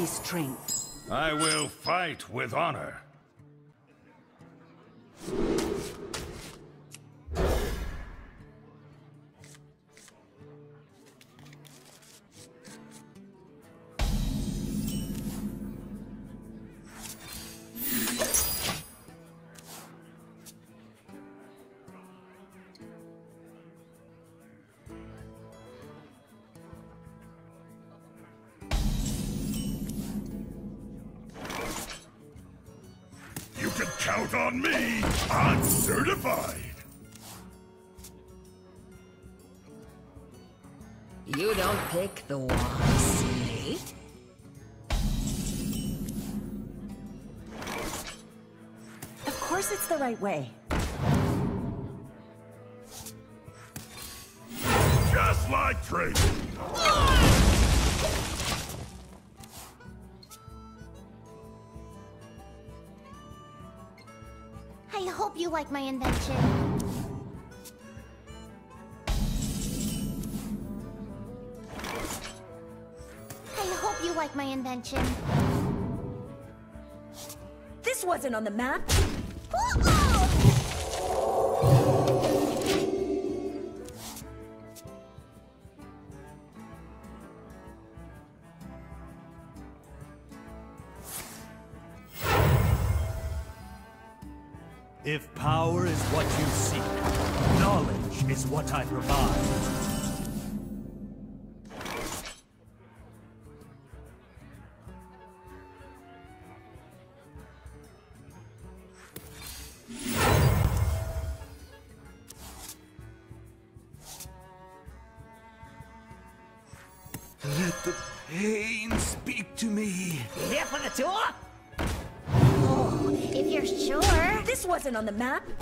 me strength. I will fight with honor. Course it's the right way. Just like Tracy! I hope you like my invention. I hope you like my invention. This wasn't on the map. If power is what you seek, knowledge is what I provide. Map.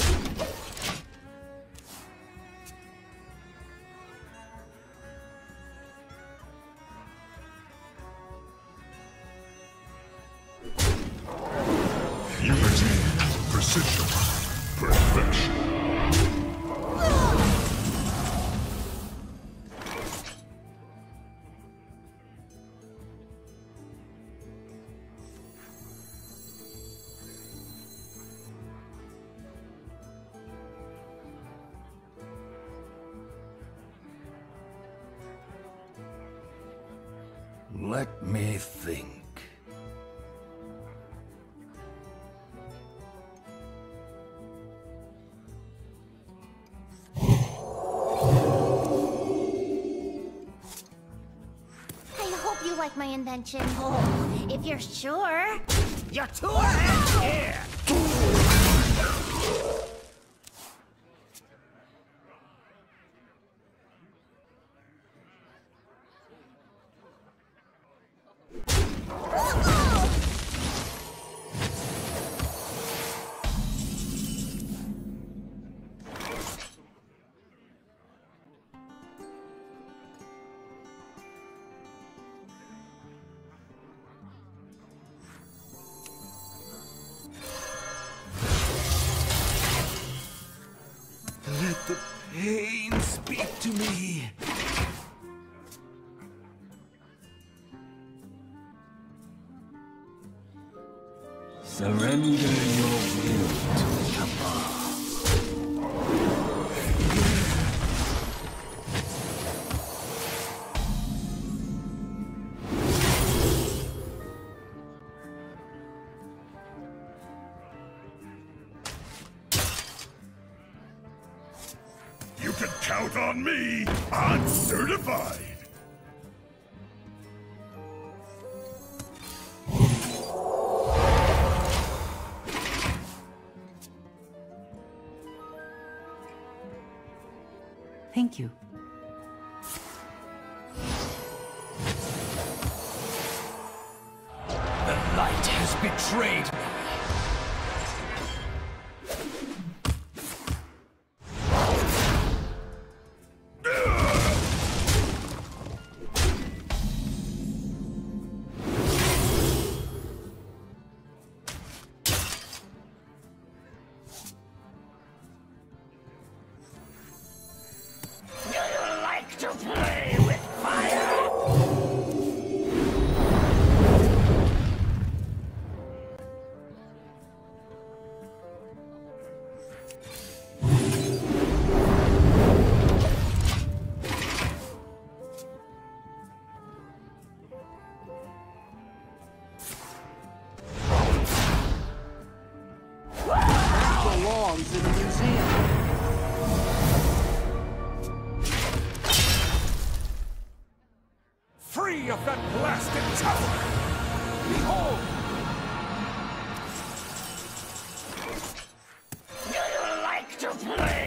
Let me think. I hope you like my invention. Oh, if you're sure. Your tour ends here! Surrender your will to Kappa. You can count on me! I'm certified! You. You like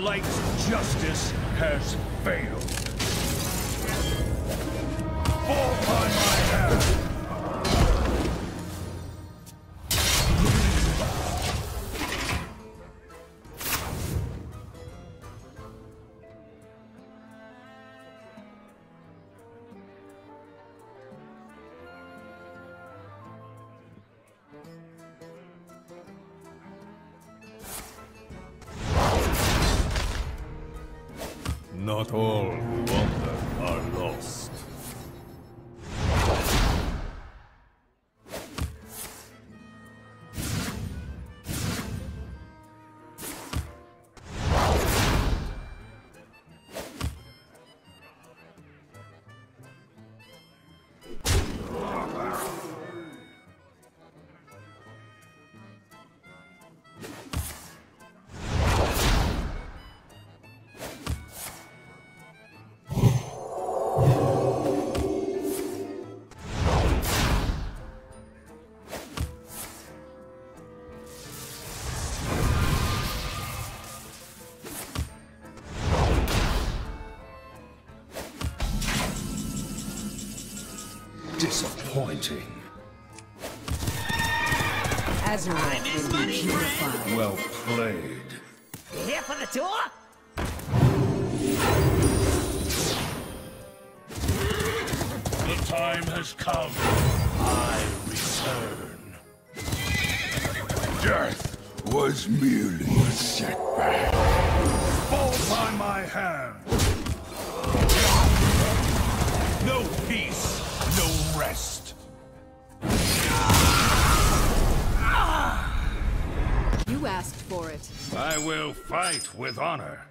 light's justice has failed. Not all who wander are lost. Well played. Here for the tour? The time has come. I return. Death was merely for it. I will fight with honor.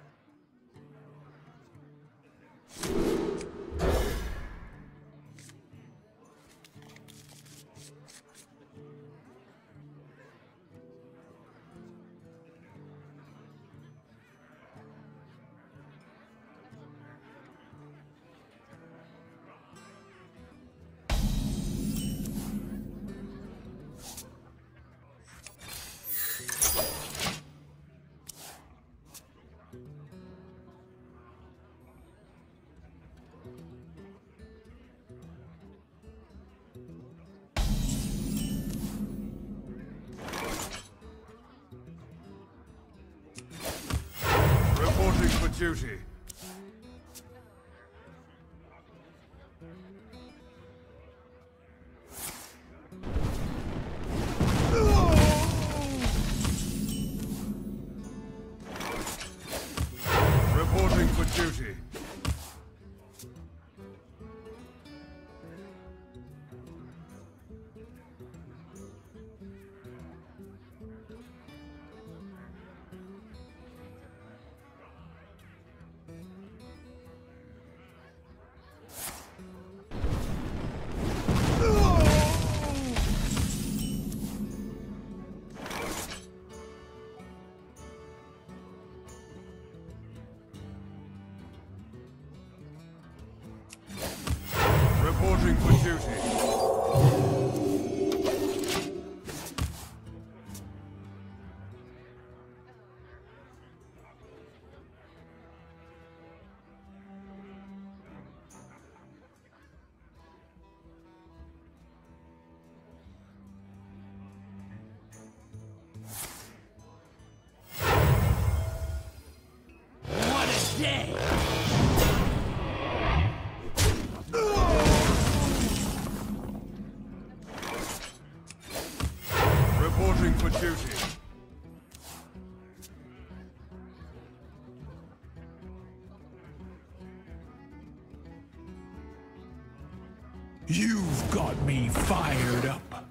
Duty. Reporting for duty. You've got me fired up.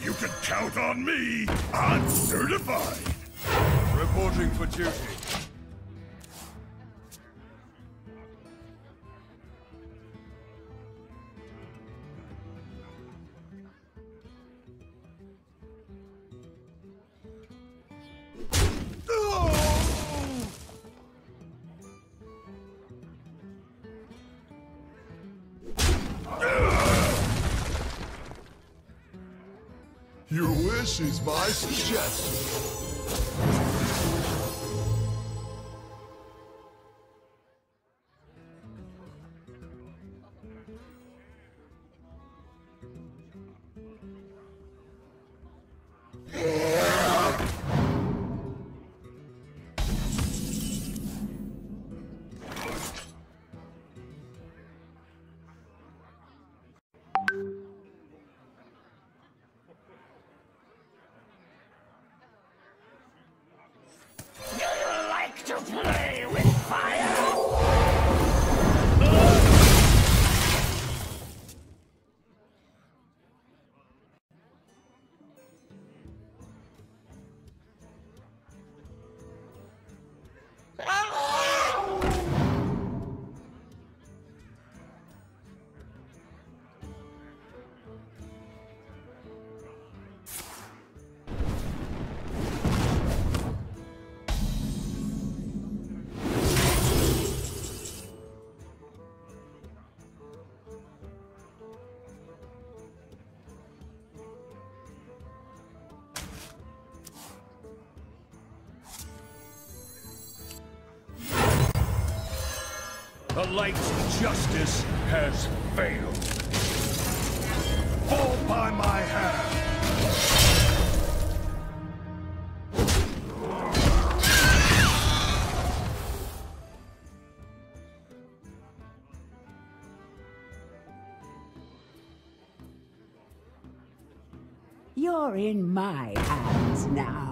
You can count on me. I'm certified. Reporting for duty. Is my suggestion. The light's justice has failed. Fall by my hand. You're in my hands now.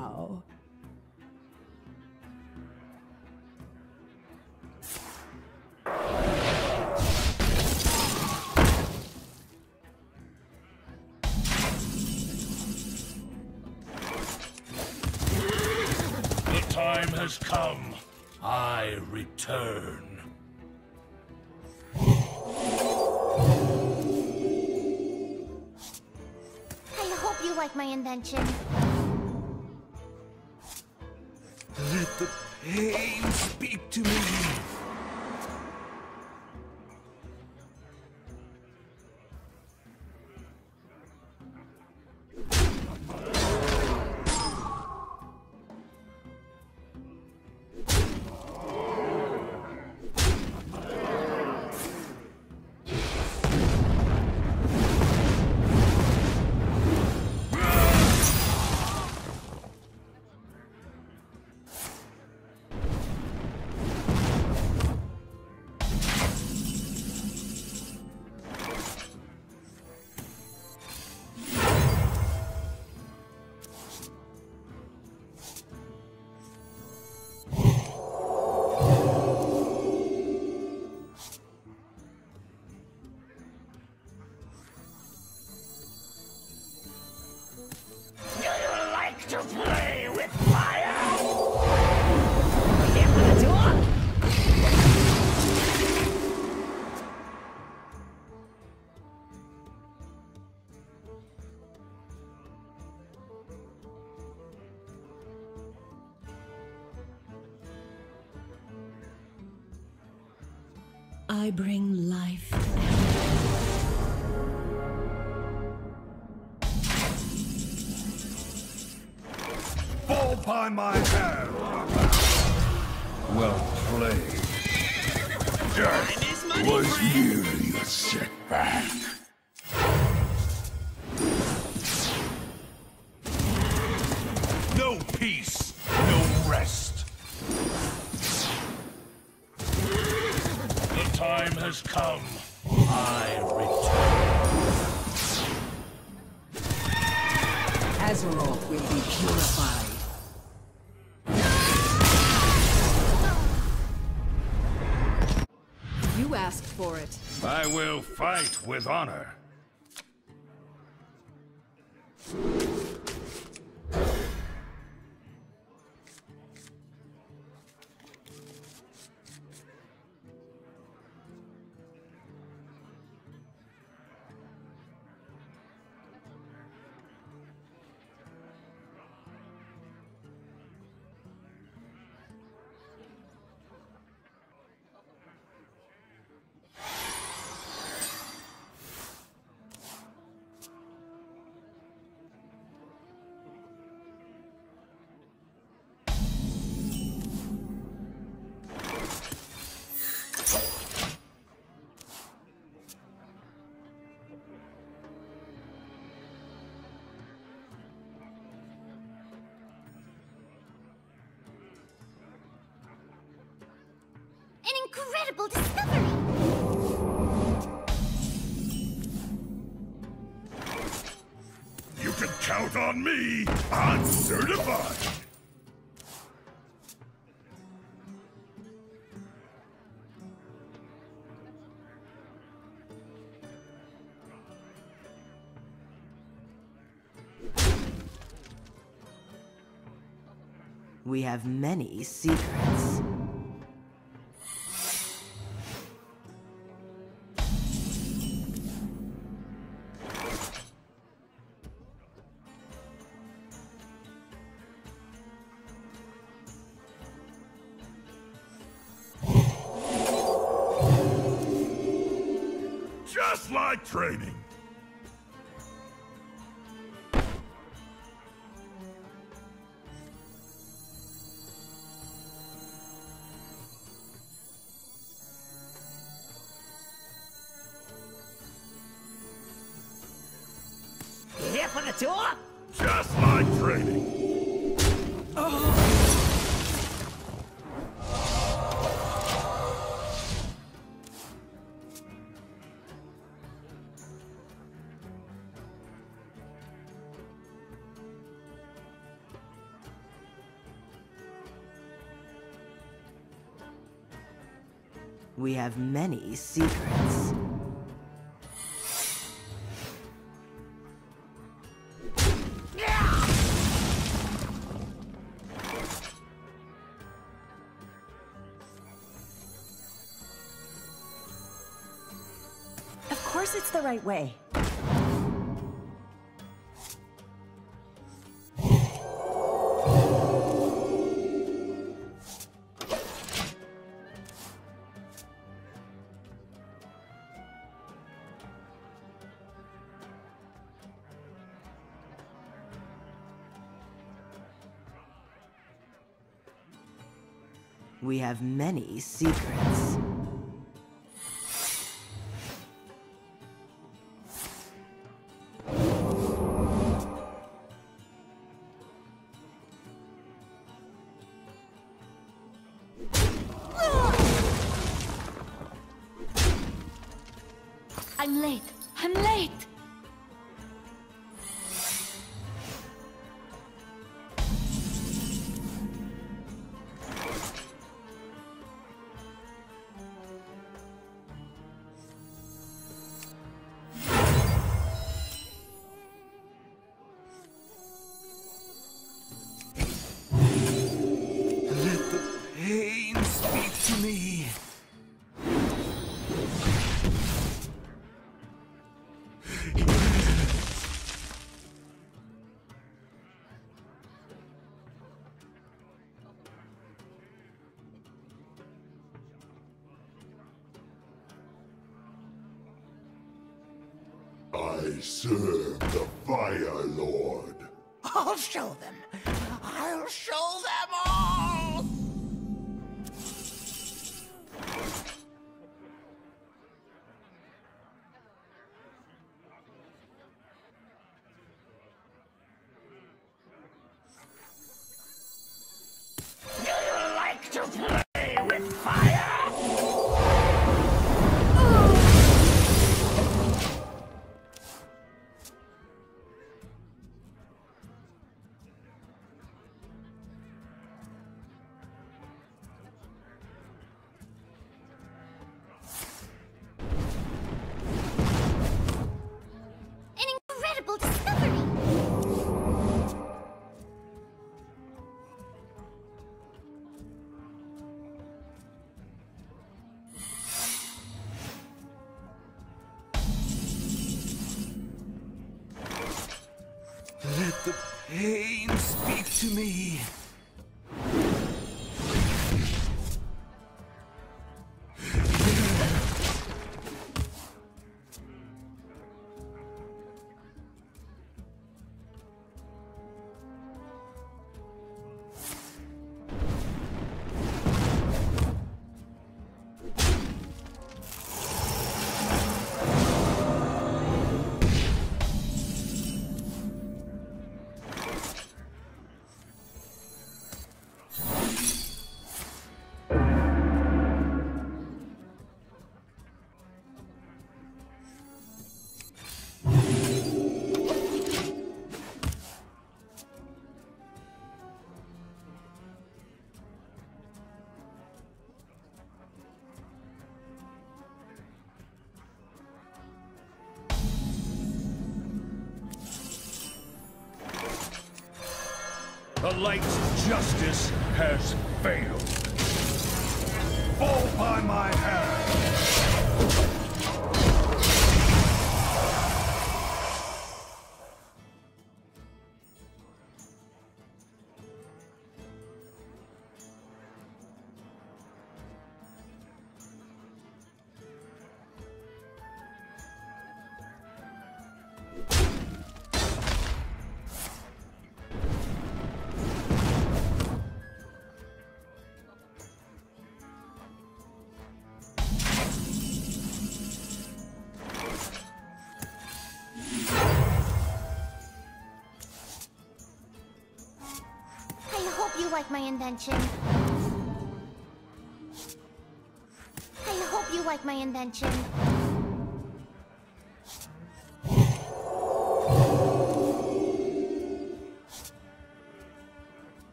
I bring life Fall by my hand! Well played. Death was merely a setback. Time has come. I return. Azeroth will be purified. You asked for it. I will fight with honor. Incredible discovery! You can count on me. I'm certified. We have many secrets. Training. Here for the tour? Just like training. Oh. We have many secrets. Of course it's the right way. We have many secrets. Serve the Fire Lord. I'll show them. Let the pain speak to me. Light's justice has failed. Fall by my hand! Like my invention. I hope you like my invention.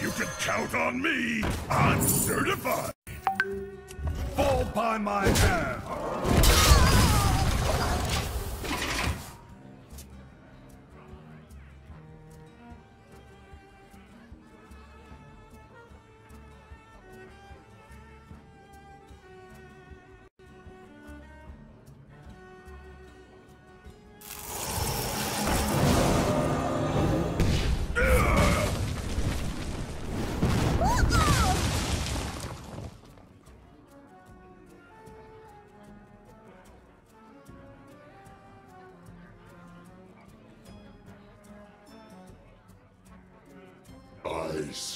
You can count on me!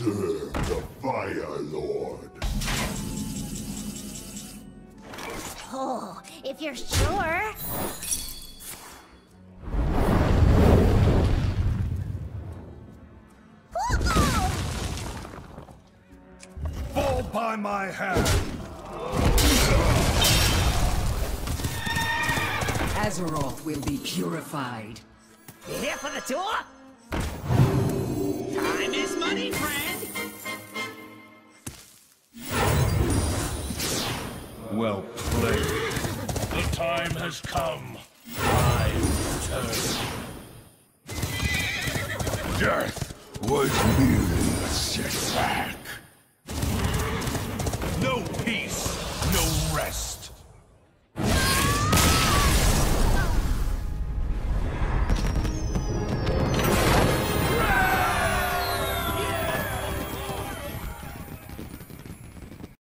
Serve the Fire Lord. Oh, if you're sure. Fall by my hand! Azeroth will be purified. Here for the tour? Time is money, friend! Well played. The time has come. My turn. Death was merely a setback. No peace.